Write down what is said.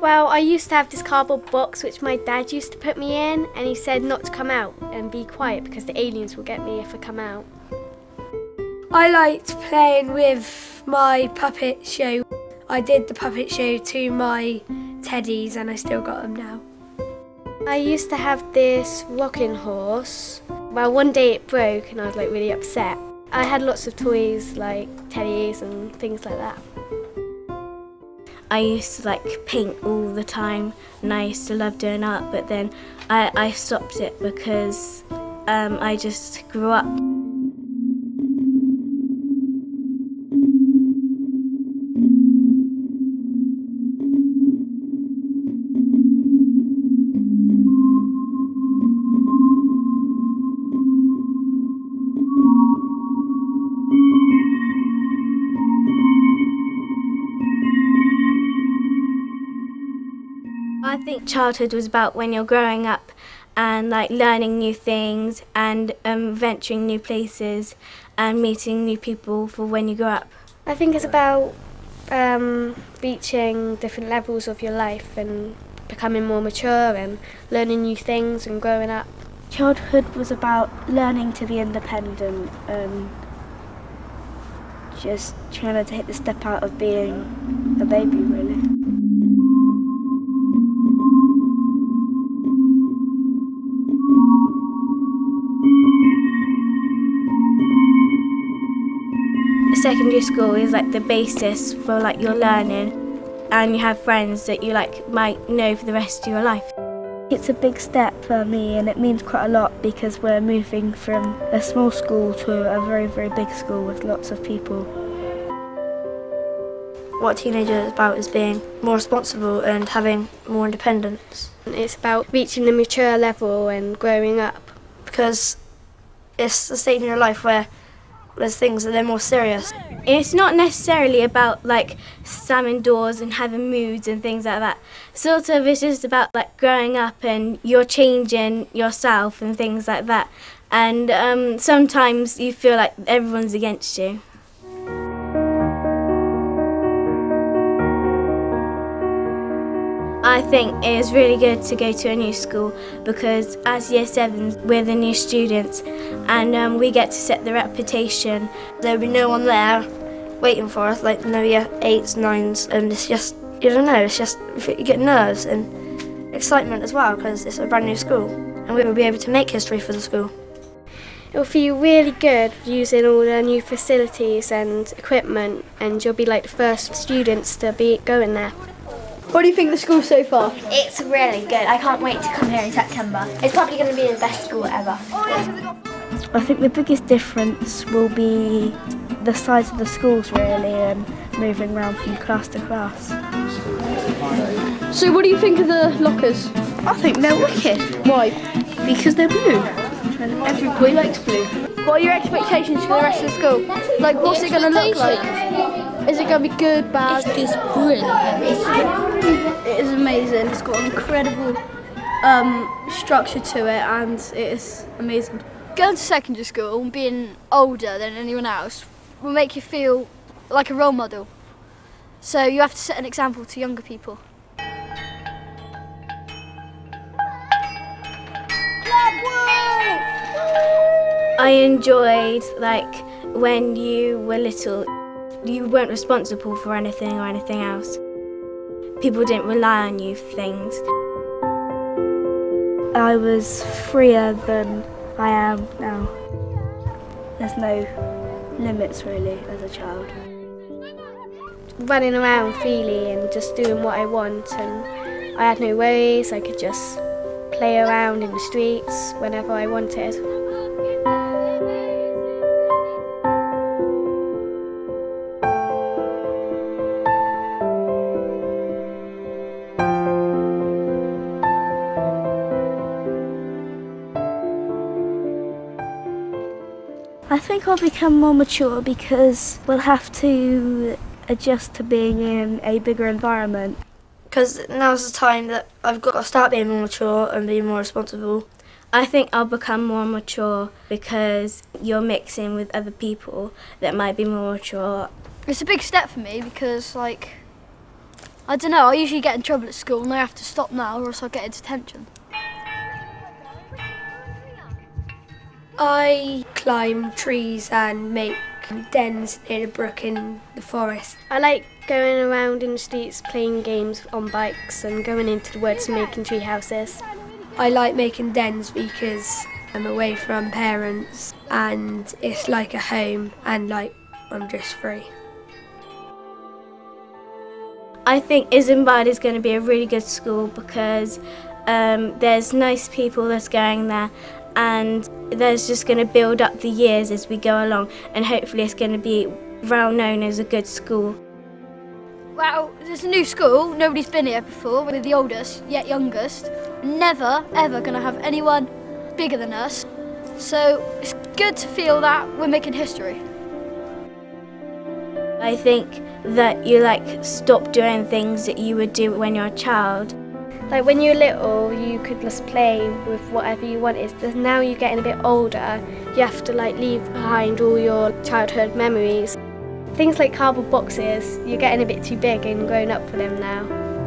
Well, I used to have this cardboard box which my dad used to put me in, and he said not to come out and be quiet because the aliens will get me if I come out. I liked playing with my puppet show. I did the puppet show to my teddies and I still got them now. I used to have this rocking horse. Well, one day it broke and I was like really upset. I had lots of toys like teddies and things like that. I used to like paint all the time and I used to love doing art but then I, I stopped it because um, I just grew up. I think childhood was about when you're growing up and like learning new things and um, venturing new places and meeting new people for when you grow up. I think it's about um, reaching different levels of your life and becoming more mature and learning new things and growing up. Childhood was about learning to be independent and just trying to take the step out of being a baby, really. Secondary school is like the basis for like your learning and you have friends that you like might know for the rest of your life. It's a big step for me and it means quite a lot because we're moving from a small school to a very, very big school with lots of people. What teenager is about is being more responsible and having more independence. It's about reaching the mature level and growing up. Because it's the stage in your life where there's things that they're more serious. It's not necessarily about like slamming doors and having moods and things like that. Sort of it's just about like growing up and you're changing yourself and things like that. And um, sometimes you feel like everyone's against you. I think it is really good to go to a new school because as year sevens we're the new students and um, we get to set the reputation. There'll be no one there waiting for us like no year eights, nines and it's just, you don't know, it's just, you get nerves and excitement as well because it's a brand new school and we will be able to make history for the school. It'll feel really good using all the new facilities and equipment and you'll be like the first students to be going there. What do you think of the school so far? It's really good. I can't wait to come here in September. It's probably going to be the best school ever. I think the biggest difference will be the size of the schools really and moving around from class to class. So what do you think of the lockers? I think they're wicked. Why? Because they're blue. And every boy likes blue. What are your expectations for the rest of the school? Like what's it going to look like? Is it going to be good, bad? It's just brilliant. It is amazing. It's got an incredible um, structure to it and it is amazing. Going to secondary school and being older than anyone else will make you feel like a role model. So you have to set an example to younger people. I enjoyed like when you were little, you weren't responsible for anything or anything else. People didn't rely on you for things. I was freer than I am now. There's no limits really as a child. Running around freely and just doing what I want and I had no worries, I could just play around in the streets whenever I wanted. I think I'll become more mature because we'll have to adjust to being in a bigger environment. Because now's the time that I've got to start being more mature and being more responsible. I think I'll become more mature because you're mixing with other people that might be more mature. It's a big step for me because like I don't know, I usually get in trouble at school and I have to stop now or else I'll get into detention. I climb trees and make dens near the brook in the forest. I like going around in the streets playing games on bikes and going into the woods and making tree houses. I like making dens because I'm away from parents and it's like a home and like I'm just free. I think Isambard is going to be a really good school because um, there's nice people that's going there and there's just going to build up the years as we go along and hopefully it's going to be well known as a good school. Well, there's a new school, nobody's been here before, we're the oldest, yet youngest. Never, ever going to have anyone bigger than us. So it's good to feel that we're making history. I think that you like stop doing things that you would do when you're a child. Like when you were little, you could just play with whatever you wanted. But now you're getting a bit older, you have to like leave behind all your childhood memories. Things like cardboard boxes, you're getting a bit too big and grown up for them now.